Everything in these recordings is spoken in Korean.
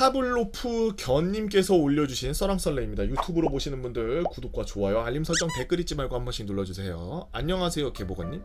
파블로프 견님께서 올려주신 썰왕썰래입니다. 유튜브로 보시는 분들 구독과 좋아요, 알림 설정, 댓글 잊지 말고 한 번씩 눌러주세요. 안녕하세요, 개보건님.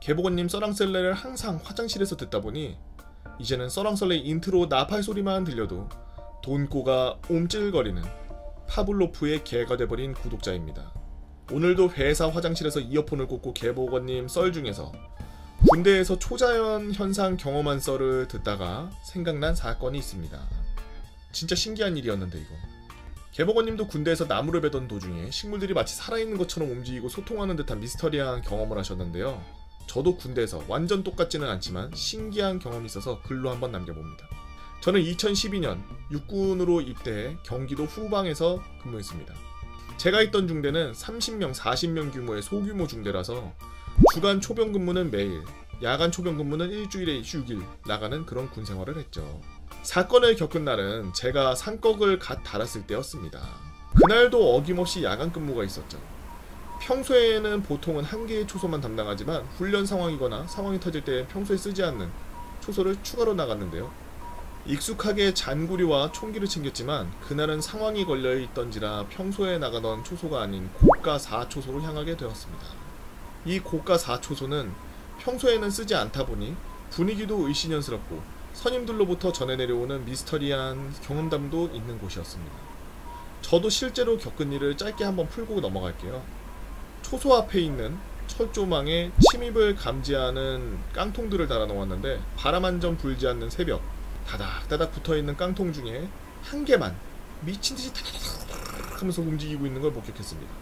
개보건님 썰왕썰래를 항상 화장실에서 듣다 보니 이제는 썰왕썰래 인트로 나팔 소리만 들려도 똥꼬가 옴찔거리는 파블로프의 개가 돼버린 구독자입니다. 오늘도 회사 화장실에서 이어폰을 꽂고 개보건님 썰 중에서 군대에서 초자연 현상 경험한 썰을 듣다가 생각난 사건이 있습니다. 진짜 신기한 일이었는데 이거. 개보건님도 군대에서 나무를 베던 도중에 식물들이 마치 살아있는 것처럼 움직이고 소통하는 듯한 미스터리한 경험을 하셨는데요. 저도 군대에서 완전 똑같지는 않지만 신기한 경험이 있어서 글로 한번 남겨봅니다. 저는 2012년 육군으로 입대해 경기도 후방에서 근무했습니다. 제가 있던 중대는 30명, 40명 규모의 소규모 중대라서 주간 초병 근무는 매일, 야간 초병 근무는 일주일에 6일 나가는 그런 군 생활을 했죠. 사건을 겪은 날은 제가 산꺽을 갓 달았을 때였습니다. 그날도 어김없이 야간 근무가 있었죠. 평소에는 보통은 한 개의 초소만 담당하지만 훈련 상황이거나 상황이 터질 때 평소에 쓰지 않는 초소를 추가로 나갔는데요. 익숙하게 잔구리와 총기를 챙겼지만 그날은 상황이 걸려 있던지라 평소에 나가던 초소가 아닌 고가 4초소로 향하게 되었습니다. 이 고가 4초소는 평소에는 쓰지 않다 보니 분위기도 의신연스럽고 선임들로부터 전해 내려오는 미스터리한 경험담도 있는 곳이었습니다. 저도 실제로 겪은 일을 짧게 한번 풀고 넘어갈게요. 초소 앞에 있는 철조망에 침입을 감지하는 깡통들을 달아 놓았는데 바람 한 점 불지 않는 새벽 다닥다닥 붙어있는 깡통 중에 한 개만 미친듯이 다닥다닥 하면서 움직이고 있는 걸 목격했습니다.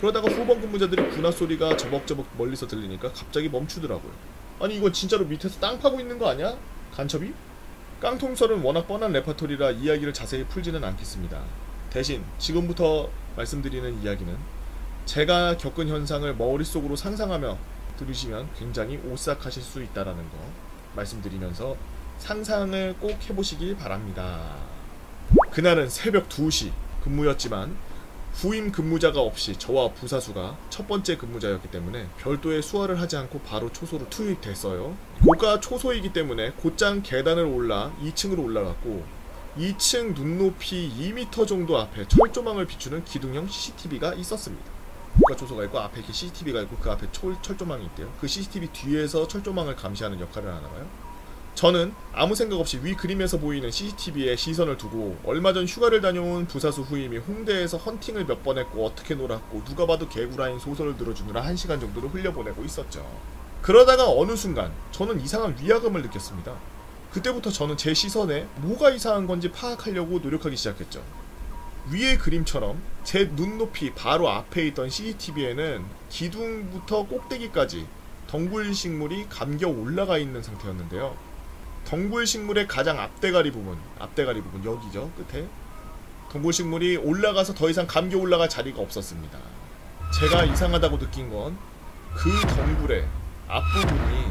그러다가 후방 근무자들이 군화 소리가 저벅저벅 멀리서 들리니까 갑자기 멈추더라고요. 아니 이건 진짜로 밑에서 땅 파고 있는 거 아니야? 간첩이? 깡통설은 워낙 뻔한 레퍼토리라 이야기를 자세히 풀지는 않겠습니다. 대신 지금부터 말씀드리는 이야기는 제가 겪은 현상을 머릿속으로 상상하며 들으시면 굉장히 오싹하실 수 있다라는 거 말씀드리면서 상상을 꼭 해보시길 바랍니다. 그날은 새벽 2시 근무였지만 후임 근무자가 없이 저와 부사수가 첫 번째 근무자였기 때문에 별도의 수화를 하지 않고 바로 초소로 투입됐어요. 고가 초소이기 때문에 곧장 계단을 올라 2층으로 올라갔고 2층 눈높이 2m 정도 앞에 철조망을 비추는 기둥형 CCTV가 있었습니다. 고가 초소가 있고 앞에 이렇게 CCTV가 있고 그 앞에 철, 철조망이 있대요. 그 CCTV 뒤에서 철조망을 감시하는 역할을 하나 봐요. 저는 아무 생각 없이 위 그림에서 보이는 CCTV에 시선을 두고 얼마 전 휴가를 다녀온 부사수 후임이 홍대에서 헌팅을 몇 번 했고 어떻게 놀았고 누가 봐도 개구라인 소설을 들어주느라 한 시간 정도를 흘려보내고 있었죠. 그러다가 어느 순간 저는 이상한 위화감을 느꼈습니다. 그때부터 저는 제 시선에 뭐가 이상한 건지 파악하려고 노력하기 시작했죠. 위의 그림처럼 제 눈높이 바로 앞에 있던 CCTV에는 기둥부터 꼭대기까지 덩굴 식물이 감겨 올라가 있는 상태였는데요. 덩굴 식물의 가장 앞대가리 부분, 앞대가리 부분 여기죠 끝에 덩굴 식물이 올라가서 더 이상 감겨 올라갈 자리가 없었습니다. 제가 이상하다고 느낀 건그 덩굴의 앞부분이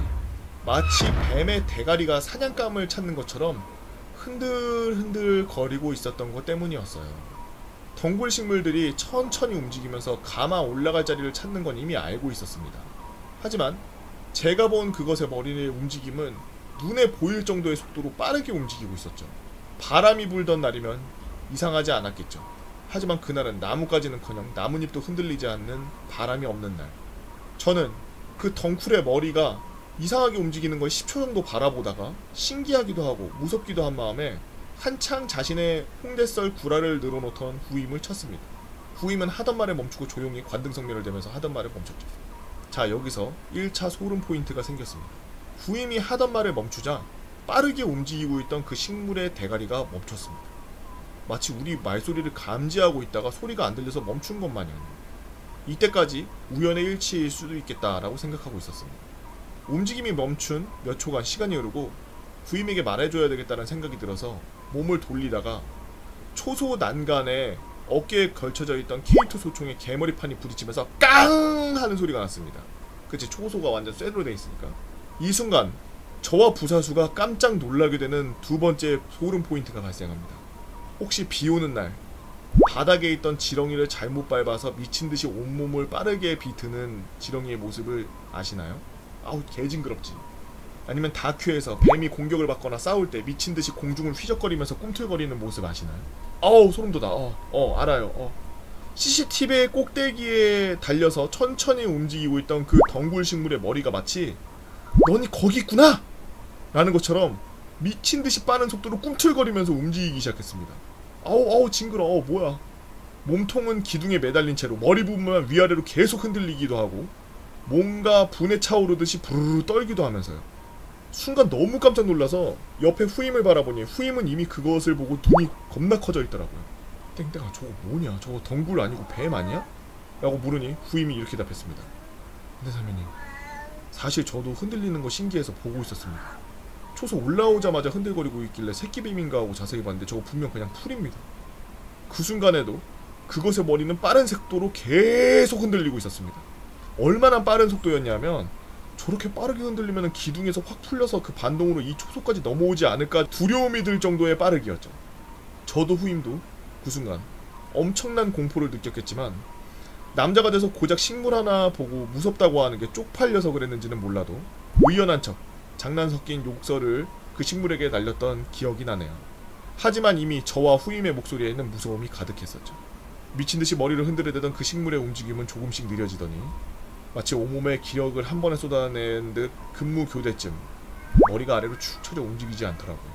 마치 뱀의 대가리가 사냥감을 찾는 것처럼 흔들흔들 거리고 있었던 것 때문이었어요. 덩굴 식물들이 천천히 움직이면서 가마 올라갈 자리를 찾는 건 이미 알고 있었습니다. 하지만 제가 본 그것의 머리의 움직임은 눈에 보일 정도의 속도로 빠르게 움직이고 있었죠. 바람이 불던 날이면 이상하지 않았겠죠. 하지만 그날은 나무까지는커녕 나뭇잎도 흔들리지 않는 바람이 없는 날. 저는 그 덩쿨의 머리가 이상하게 움직이는 걸 10초 정도 바라보다가 신기하기도 하고 무섭기도 한 마음에 한창 자신의 홍대썰 구라를 늘어놓던 후임을 쳤습니다. 후임은 하던 말에 멈추고 조용히 관등성면을 대면서 하던 말에 멈췄죠. 자 여기서 1차 소름 포인트가 생겼습니다. 후임이 하던 말에 멈추자 빠르게 움직이고 있던 그 식물의 대가리가 멈췄습니다. 마치 우리 말소리를 감지하고 있다가 소리가 안 들려서 멈춘 것 마냥 이때까지 우연의 일치일 수도 있겠다라고 생각하고 있었습니다. 움직임이 멈춘 몇 초간 시간이 흐르고 후임에게 말해줘야 되겠다는 생각이 들어서 몸을 돌리다가 초소 난간에 어깨에 걸쳐져 있던 K2 소총의 개머리판이 부딪히면서 깡 하는 소리가 났습니다. 그치 초소가 완전 쇠로 돼 있으니까 이 순간 저와 부사수가 깜짝 놀라게 되는 두 번째 소름 포인트가 발생합니다. 혹시 비 오는 날 바닥에 있던 지렁이를 잘못 밟아서 미친 듯이 온몸을 빠르게 비트는 지렁이의 모습을 아시나요? 아우 개 징그럽지. 아니면 다큐에서 뱀이 공격을 받거나 싸울 때 미친 듯이 공중을 휘적거리면서 꿈틀거리는 모습 아시나요? 어우 소름 돋아. 어, 어 알아요. 어. CCTV 꼭대기에 달려서 천천히 움직이고 있던 그 덩굴 식물의 머리가 마치 너니 거기 있구나! 라는 것처럼 미친 듯이 빠른 속도로 꿈틀거리면서 움직이기 시작했습니다. 아우 아우 징그러. 어 뭐야? 몸통은 기둥에 매달린 채로 머리 부분만 위아래로 계속 흔들리기도 하고 뭔가 분에 차오르듯이 부르르 떨기도 하면서요. 순간 너무 깜짝 놀라서 옆에 후임을 바라보니 후임은 이미 그것을 보고 눈이 겁나 커져 있더라고요. 땡땡아 저거 뭐냐? 저거 덩굴 아니고 뱀 아니야? 라고 물으니 후임이 이렇게 답했습니다. 근데 사면님 사실 저도 흔들리는 거 신기해서 보고 있었습니다. 초소 올라오자마자 흔들거리고 있길래 새끼뱀인가 하고 자세히 봤는데 저거 분명 그냥 풀입니다. 그 순간에도 그것의 머리는 빠른 속도로 계속 흔들리고 있었습니다. 얼마나 빠른 속도였냐면 저렇게 빠르게 흔들리면 기둥에서 확 풀려서 그 반동으로 이 초소까지 넘어오지 않을까 두려움이 들 정도의 빠르기였죠. 저도 후임도 그 순간 엄청난 공포를 느꼈겠지만 남자가 돼서 고작 식물 하나 보고 무섭다고 하는 게 쪽팔려서 그랬는지는 몰라도 의연한 척 장난 섞인 욕설을 그 식물에게 날렸던 기억이 나네요. 하지만 이미 저와 후임의 목소리에는 무서움이 가득했었죠. 미친 듯이 머리를 흔들어대던 그 식물의 움직임은 조금씩 느려지더니 마치 온몸에 기력을 한 번에 쏟아낸 듯 근무 교대쯤 머리가 아래로 축 처져 움직이지 않더라고요.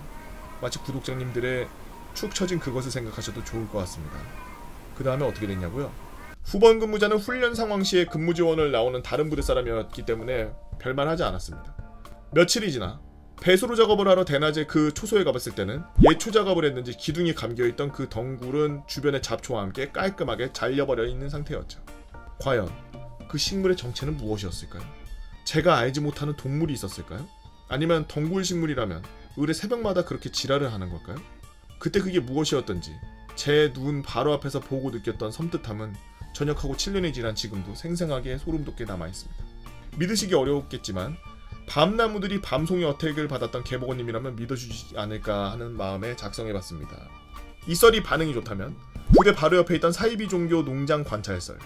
마치 구독자님들의 축 처진 그것을 생각하셔도 좋을 것 같습니다. 그 다음에 어떻게 됐냐고요? 후번 근무자는 훈련 상황 시에 근무 지원을 나오는 다른 부대 사람이었기 때문에 별말 하지 않았습니다. 며칠이 지나 배수로 작업을 하러 대낮에 그 초소에 가봤을 때는 예초 작업을 했는지 기둥이 감겨있던 그 덩굴은 주변의 잡초와 함께 깔끔하게 잘려버려 있는 상태였죠. 과연 그 식물의 정체는 무엇이었을까요? 제가 알지 못하는 동물이 있었을까요? 아니면 덩굴 식물이라면 의뢰 새벽마다 그렇게 지랄을 하는 걸까요? 그때 그게 무엇이었던지 제 눈 바로 앞에서 보고 느꼈던 섬뜩함은 전역하고 7년이 지난 지금도 생생하게 소름 돋게 남아있습니다. 믿으시기 어려웠겠지만 밤나무들이 밤송이 어택을 받았던 개보건님이라면 믿어주지 않을까 하는 마음에 작성해봤습니다. 이 썰이 반응이 좋다면 부대 바로 옆에 있던 사이비 종교 농장 관찰 썰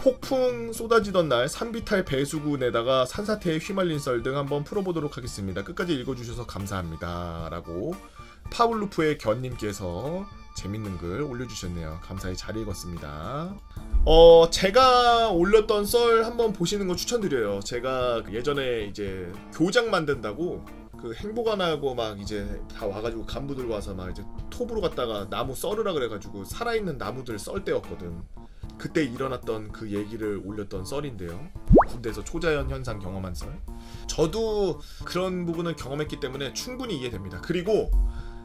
폭풍 쏟아지던 날 산비탈 배수구에다가 산사태에 휘말린 썰 등 한번 풀어보도록 하겠습니다. 끝까지 읽어주셔서 감사합니다. 라고 파울루프의 견님께서 재밌는 글 올려주셨네요. 감사히 잘 읽었습니다. 어, 제가 올렸던 썰 한번 보시는 거 추천드려요. 제가 예전에 이제 교장 만든다고 그 행복안하고 막 이제 다 와가지고 간부들 와서 막 이제 톱으로 갔다가 나무 썰으라 그래가지고 살아있는 나무들 썰 때였거든. 그때 일어났던 그 얘기를 올렸던 썰인데요. 군대에서 초자연 현상 경험한 썰. 저도 그런 부분을 경험했기 때문에 충분히 이해됩니다. 그리고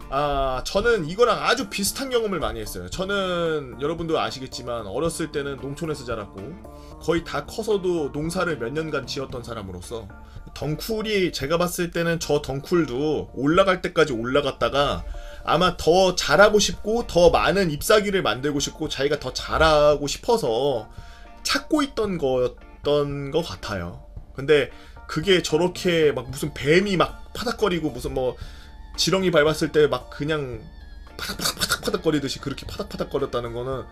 아 저는 이거랑 아주 비슷한 경험을 많이 했어요. 저는 여러분도 아시겠지만 어렸을 때는 농촌에서 자랐고 거의 다 커서도 농사를 몇 년간 지었던 사람으로서 덩쿨이 제가 봤을 때는 저 덩쿨도 올라갈 때까지 올라갔다가 아마 더 잘하고 싶고 더 많은 잎사귀를 만들고 싶고 자기가 더 잘하고 싶어서 찾고 있던 거였던 것 같아요. 근데 그게 저렇게 막 무슨 뱀이 막 파닥거리고 무슨 뭐 지렁이 밟았을 때 막 그냥 파닥파닥 파닥파닥 거리듯이 그렇게 파닥파닥 거렸다는 거는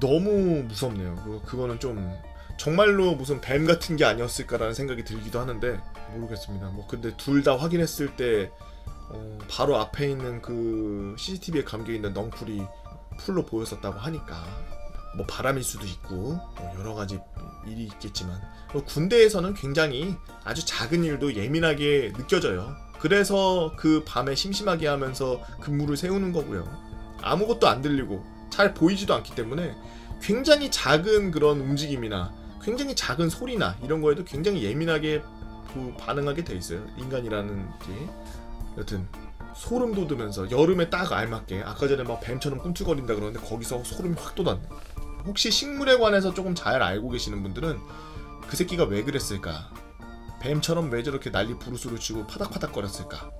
너무 무섭네요. 그- 그거는 좀 정말로 무슨 뱀 같은 게 아니었을까라는 생각이 들기도 하는데 모르겠습니다. 뭐 근데 둘 다 확인했을 때 어, 바로 앞에 있는 그 CCTV에 감겨 있는 넝쿨이 풀로 보였었다고 하니까 뭐 바람일 수도 있고 뭐 여러 가지 일이 있겠지만 뭐 군대에서는 굉장히 아주 작은 일도 예민하게 느껴져요. 그래서 그 밤에 심심하게 하면서 근무를 세우는 거고요. 아무것도 안 들리고 잘 보이지도 않기 때문에 굉장히 작은 그런 움직임이나 굉장히 작은 소리나 이런 거에도 굉장히 예민하게 그 반응하게 돼 있어요. 인간이라는 게. 여튼 소름 돋으면서 여름에 딱 알맞게 아까 전에 막 뱀처럼 꿈틀거린다 그러는데 거기서 소름이 확 돋았네. 혹시 식물에 관해서 조금 잘 알고 계시는 분들은 그 새끼가 왜 그랬을까? 뱀처럼 왜 저렇게 난리 부르스를 치고 파닥파닥 거렸을까?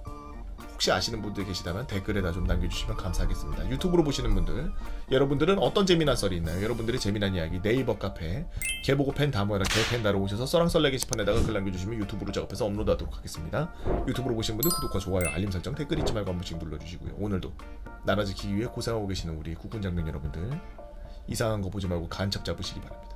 혹시 아시는 분들 계시다면 댓글에다 좀 남겨주시면 감사하겠습니다. 유튜브로 보시는 분들, 여러분들은 어떤 재미난 썰이 있나요? 여러분들의 재미난 이야기 네이버 카페 개보고 펜 다모여라 개펜다로 오셔서 썰랑썰레 게시판에다가 글 남겨주시면 유튜브로 작업해서 업로드하도록 하겠습니다. 유튜브로 보시는 분들 구독과 좋아요, 알림 설정, 댓글 잊지 말고 한 번씩 눌러주시고요. 오늘도 나라 지키기 위해 고생하고 계시는 우리 국군 장병 여러분들 이상한 거 보지 말고 간첩 잡으시기 바랍니다.